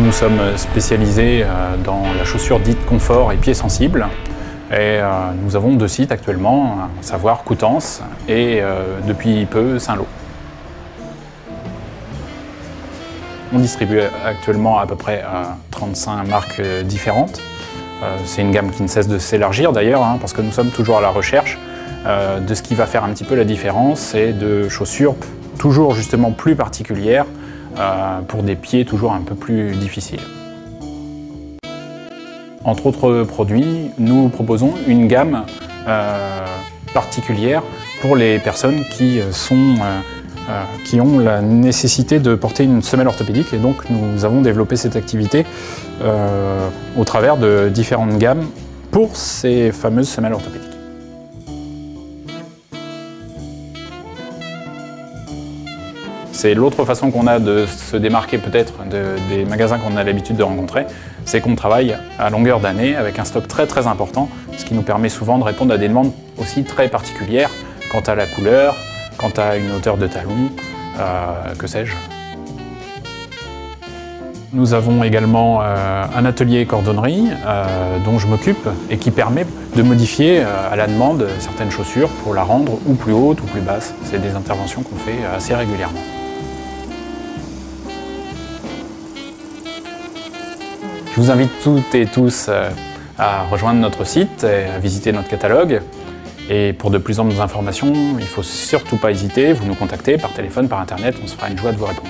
Nous sommes spécialisés euh, dans la chaussure dite confort et pieds sensibles. Et euh, nous avons deux sites actuellement, à savoir Coutances et euh, depuis peu Saint-Lô. On distribue actuellement à peu près 35 marques différentes. C'est une gamme qui ne cesse de s'élargir d'ailleurs, hein, parce que nous sommes toujours à la recherche de ce qui va faire un petit peu la différence et de chaussures toujours justement plus particulières pour des pieds toujours un peu plus difficiles. Entre autres produits, nous proposons une gamme euh, particulière pour les personnes qui, sont, euh, qui ont la nécessité de porter une semelle orthopédique et donc nous avons développé cette activité au travers de différentes gammes pour ces fameuses semelles orthopédiques. C'est l'autre façon qu'on a de se démarquer peut-être des magasins qu'on a l'habitude de rencontrer, c'est qu'on travaille à longueur d'année avec un stock très très important, ce qui nous permet souvent de répondre à des demandes aussi très particulières quant à la couleur, quant à une hauteur de talon, euh, que sais-je. Nous avons également euh, un atelier cordonnerie euh, dont je m'occupe et qui permet de modifier à la demande certaines chaussures pour la rendre ou plus haute ou plus basse. C'est des interventions qu'on fait assez régulièrement. Je vous invite toutes et tous euh, à rejoindre notre site à visiter notre catalogue. Et pour de plus amples informations, il ne faut surtout pas hésiter, vous nous contactez par téléphone, par internet, on se fera une joie de vous répondre.